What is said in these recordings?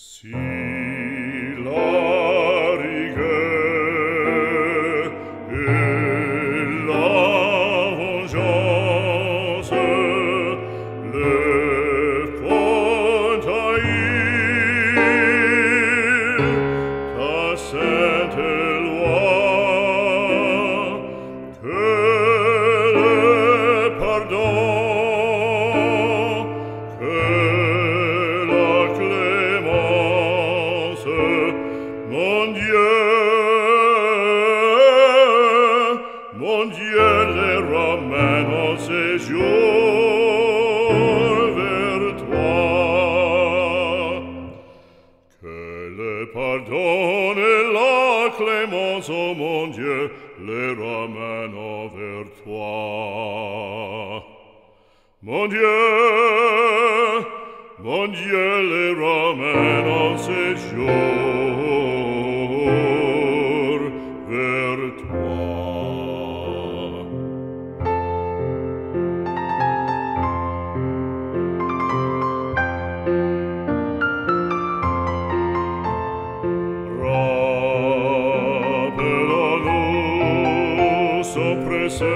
See. séjour vers toi. Que le pardon et la clémence, ô oh mon Dieu, les ramènent vers toi. Mon Dieu, mon Dieu, les ramène en séjour. sopra sete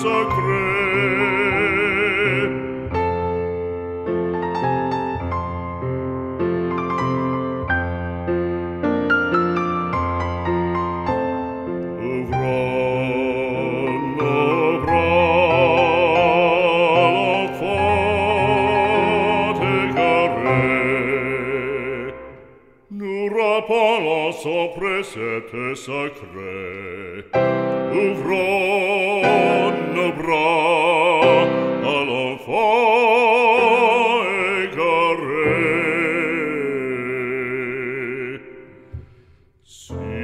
sacre Sopra pala, sopra sete sacre, Ouvron nobra bras à l'enfant. Si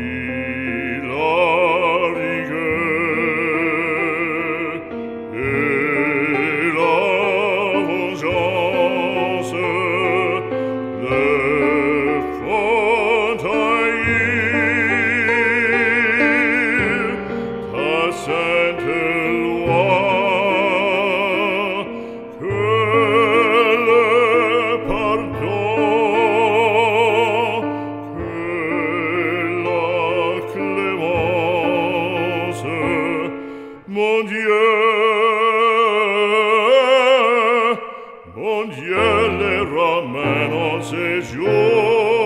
Mon Dieu, mon Dieu, les Romains ont séjour.